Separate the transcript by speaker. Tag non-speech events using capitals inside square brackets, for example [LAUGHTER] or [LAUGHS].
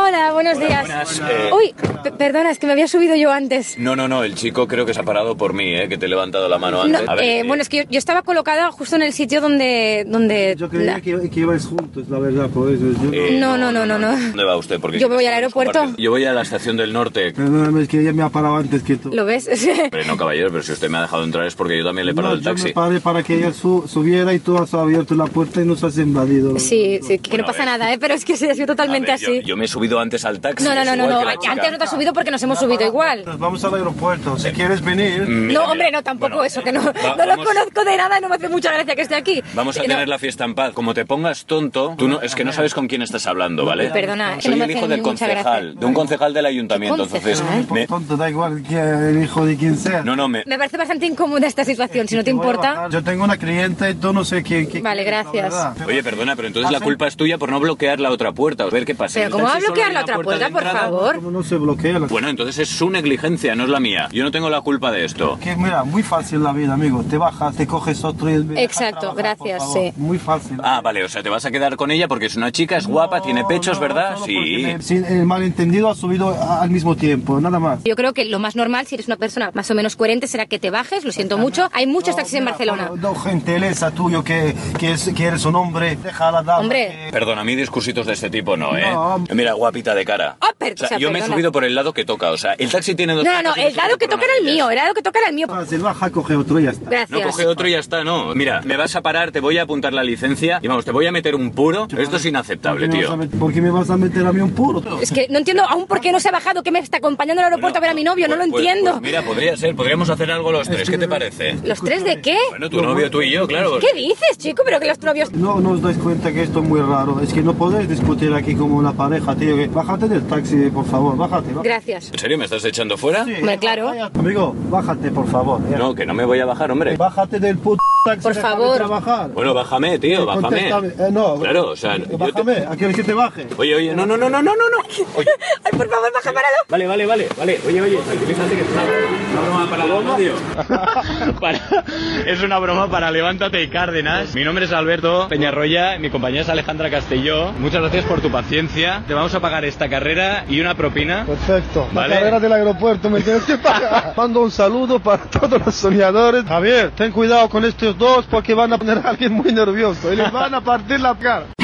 Speaker 1: Hola, buenos días.
Speaker 2: Buenas, eh.
Speaker 1: Uy, perdona, es que me había subido yo antes.
Speaker 2: No, no, no, el chico creo que se ha parado por mí, ¿eh? Que te he levantado la mano
Speaker 1: No,
Speaker 2: antes. A ver,
Speaker 1: eh,
Speaker 2: eh,
Speaker 1: bueno, es que yo, yo estaba colocada justo en el sitio donde... donde
Speaker 3: Yo creía
Speaker 1: la-
Speaker 3: que, que ibais juntos, la verdad, por eso. Yo,
Speaker 2: eh,
Speaker 1: No, no, no, no, no.
Speaker 2: ¿Dónde va usted? Porque
Speaker 1: Yo me voy al aeropuerto.
Speaker 2: Yo voy a la estación del norte.
Speaker 3: Perdóname, es que ella me ha parado antes que tú.
Speaker 1: ¿Lo ves? [LAUGHS]
Speaker 2: Hombre, no, caballero, pero si usted me ha dejado entrar es porque yo también le he parado
Speaker 3: No,
Speaker 2: el
Speaker 3: yo
Speaker 2: taxi.
Speaker 3: me paré para que ella su- subiera y tú has abierto la puerta y nos has invadido.
Speaker 1: sí, sí, que
Speaker 2: Bueno,
Speaker 1: no pasa nada, ¿eh? Pero es que sí, ha sido totalmente
Speaker 2: A ver, yo-
Speaker 1: así.
Speaker 2: Yo, me he subido antes al taxi.
Speaker 1: No, no, no, no, no. Antes no te has subido porque nos hemos subido igual.
Speaker 3: Nos vamos al aeropuerto. Si quieres venir,
Speaker 2: Mira,
Speaker 1: no, hombre, no, tampoco
Speaker 2: Bueno,
Speaker 1: eso, que no,
Speaker 2: va-
Speaker 1: no lo
Speaker 2: vamos-
Speaker 1: conozco de nada y no me hace mucha gracia que esté aquí.
Speaker 2: Vamos a
Speaker 1: Eh, no,
Speaker 2: tener la fiesta en paz. Como te pongas tonto, tú no, es que no sabes con quién estás hablando, ¿vale?
Speaker 1: Perdona, es que
Speaker 2: Soy
Speaker 1: no me
Speaker 2: el hijo del concejal, de un concejal del ayuntamiento.
Speaker 1: ¿Qué
Speaker 2: Entonces,
Speaker 1: concejal?
Speaker 2: me-
Speaker 3: tonto, da igual que el hijo de quien sea.
Speaker 2: no, no, me,
Speaker 1: Me parece bastante incómoda esta situación, si no te importa.
Speaker 3: Yo tengo una cliente y tú no sé quién. quién
Speaker 1: Vale, gracias.
Speaker 2: Oye, perdona, pero entonces la culpa es tuya por no bloquear la otra puerta. A ver qué pasa.
Speaker 1: Pero
Speaker 2: ¿En el
Speaker 1: ¿cómo va a
Speaker 2: taxi solo
Speaker 1: bloquear la
Speaker 2: una
Speaker 1: otra puerta, por
Speaker 2: entrada?
Speaker 1: favor?
Speaker 3: ¿Cómo no se bloquea la
Speaker 2: Bueno, entonces es su negligencia, no es la mía. Yo no tengo la culpa de esto.
Speaker 3: Que mira, muy fácil la vida, amigo. Te bajas, te coges otro y dejas
Speaker 1: Exacto,
Speaker 3: trabajar,
Speaker 1: gracias, sí.
Speaker 3: Muy fácil.
Speaker 2: Ah, vale, o sea, te vas a quedar con ella porque es una chica, es guapa, tiene pechos,
Speaker 3: No,
Speaker 2: ¿verdad? Sí.
Speaker 3: me- sin- el malentendido ha subido al mismo tiempo, nada más.
Speaker 1: Yo creo que lo más normal, si eres una persona más o menos coherente, será que te bajes, lo siento mucho. Hay muchos taxis en Barcelona.
Speaker 3: bueno, No, gentileza tuyo que, que, es, que eres un hombre. Deja a la dama.
Speaker 1: Hombre.
Speaker 3: que-
Speaker 2: Perdona, a mí discursitos de este tipo no, ¿eh?
Speaker 3: No.
Speaker 2: Mira, guapita de cara.
Speaker 1: Ah, pero-
Speaker 2: o sea,
Speaker 1: o sea,
Speaker 2: yo me he subido por el lado que toca. O sea, el taxi tiene dos
Speaker 1: No, no, el lado que toca era el mío, el lado que toca era el mío.
Speaker 3: Fácil, baja, coge otro y ya está.
Speaker 2: No, coge otro y ya está, no. Mira, me vas a parar, te voy a apuntar la licencia y vamos, te voy a meter un puro. Esto es inaceptable,
Speaker 3: ¿Por qué me
Speaker 2: tío.
Speaker 3: ¿Por qué me vas a meter a mí un puro?
Speaker 1: Es que no entiendo aún por qué no se ha bajado, que me está acompañando al aeropuerto a ver a mi novio, no lo
Speaker 2: Pues- pues-
Speaker 1: entiendo.
Speaker 2: pues mira, podría ser, podríamos hacer algo los tres. ¿Qué te parece?
Speaker 1: ¿Los tres de qué?
Speaker 2: Bueno, tu novio, tú y yo, claro.
Speaker 1: ¿Qué dices, chico? Pero que los novios...
Speaker 3: No, no os dais cuenta que esto es muy raro. Es que no podéis discutir aquí como una pareja, tío. Que- Bájate del taxi, por favor, bájate. bájate.
Speaker 1: Gracias.
Speaker 2: ¿En serio me estás echando fuera?
Speaker 3: Sí,
Speaker 1: Hombre, claro.
Speaker 3: Amigo, bájate, por favor. ya.
Speaker 2: No, que no me voy a bajar, hombre.
Speaker 3: Bájate del puto taxi.
Speaker 1: Por favor.
Speaker 3: trabajar.
Speaker 2: Bueno, bájame, tío, bájame.
Speaker 3: Contéstame. Eh, no.
Speaker 2: Claro, o sea, yo te-
Speaker 3: Bájame, ¿a que te baje?
Speaker 2: Oye, oye, no, no, no, no, no, no, no. Oye, [LAUGHS]
Speaker 1: Ay, por favor, baja parado.
Speaker 2: vale, vale, vale, vale. Oye, oye, tranquilízate que es una, una broma para la. [LAUGHS] Para- es una broma para Levántate y Cárdenas. Mi nombre es Alberto Peñarroya, mi compañera es Alejandra Castelló. Muchas gracias por tu paciencia. Te vamos a pagar esta carrera y una propina.
Speaker 3: Perfecto.
Speaker 2: Vale.
Speaker 3: La carrera del aeropuerto me tienes que pagar. [LAUGHS] Mando un saludo para todos los soñadores. Javier, ten cuidado con estos dos porque van a poner a alguien muy nervioso y les van a partir la cara.